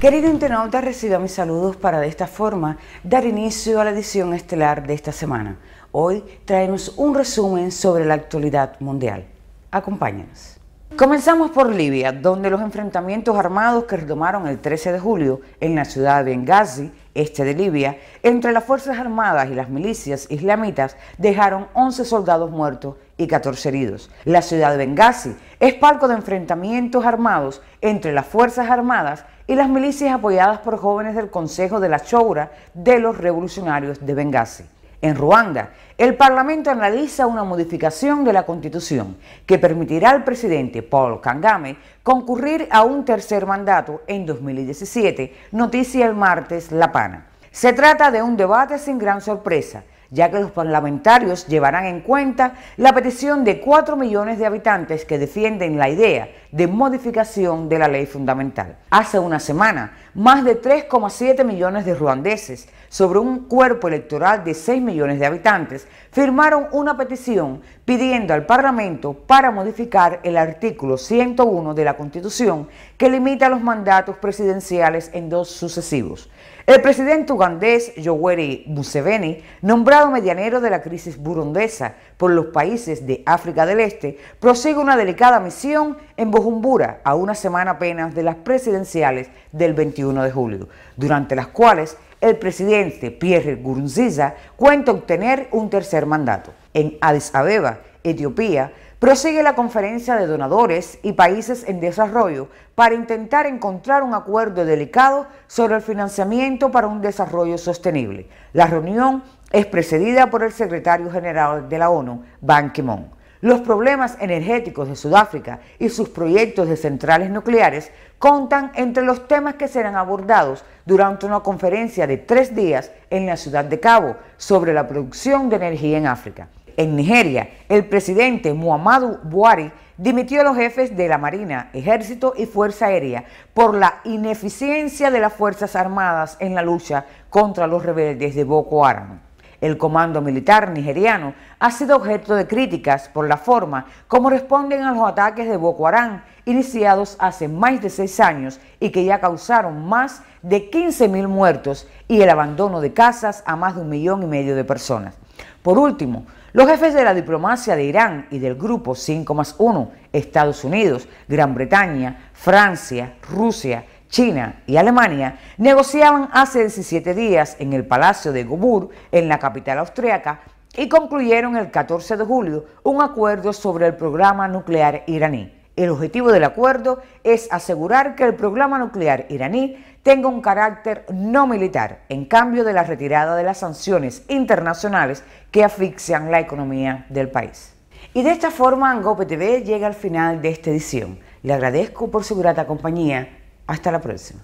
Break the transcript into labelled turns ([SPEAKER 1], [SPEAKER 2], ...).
[SPEAKER 1] Querido internauta, reciba mis saludos para de esta forma dar inicio a la edición estelar de esta semana. Hoy traemos un resumen sobre la actualidad mundial. Acompáñenos. Comenzamos por Libia, donde los enfrentamientos armados que retomaron el 13 de julio en la ciudad de Benghazi, este de Libia, entre las Fuerzas Armadas y las milicias islamitas dejaron 11 soldados muertos y 14 heridos. La ciudad de Benghazi es palco de enfrentamientos armados entre las Fuerzas Armadas y las milicias apoyadas por jóvenes del Consejo de la Choura de los Revolucionarios de Benghazi. En Ruanda, el Parlamento analiza una modificación de la Constitución que permitirá al presidente Paul Kagame concurrir a un tercer mandato en 2017, noticia el martes La Pana. Se trata de un debate sin gran sorpresa, ya que los parlamentarios llevarán en cuenta la petición de 4 millones de habitantes que defienden la idea de modificación de la ley fundamental. Hace una semana, más de 3,7 millones de ruandeses sobre un cuerpo electoral de 6 millones de habitantes firmaron una petición pidiendo al Parlamento para modificar el artículo 101 de la Constitución que limita los mandatos presidenciales en dos sucesivos. El presidente ugandés Yoweri Museveni, nombrado medianero de la crisis burundesa por los países de África del Este, prosigue una delicada misión en Bujumbura a una semana apenas de las presidenciales del 21 de julio, durante las cuales el presidente Pierre Nkurunziza cuenta obtener un tercer mandato. En Addis Abeba, Etiopía, prosigue la conferencia de donadores y países en desarrollo para intentar encontrar un acuerdo delicado sobre el financiamiento para un desarrollo sostenible. La reunión es precedida por el secretario general de la ONU, Ban Ki-moon. Los problemas energéticos de Sudáfrica y sus proyectos de centrales nucleares contan entre los temas que serán abordados durante una conferencia de tres días en la ciudad de Cabo sobre la producción de energía en África. En Nigeria, el presidente Muhammadu Buhari dimitió a los jefes de la Marina, Ejército y Fuerza Aérea por la ineficiencia de las Fuerzas Armadas en la lucha contra los rebeldes de Boko Haram. El comando militar nigeriano ha sido objeto de críticas por la forma como responden a los ataques de Boko Haram iniciados hace más de seis años y que ya causaron más de 15.000 muertos y el abandono de casas a más de un millón y medio de personas. Por último, los jefes de la diplomacia de Irán y del grupo 5 más 1, Estados Unidos, Gran Bretaña, Francia, Rusia, China y Alemania, negociaban hace 17 días en el Palacio de Gobur, en la capital austriaca, y concluyeron el 14 de julio un acuerdo sobre el programa nuclear iraní. El objetivo del acuerdo es asegurar que el programa nuclear iraní tenga un carácter no militar, en cambio de la retirada de las sanciones internacionales que asfixian la economía del país. Y de esta forma, Angope TV llega al final de esta edición. Le agradezco por su grata compañía. Hasta la próxima.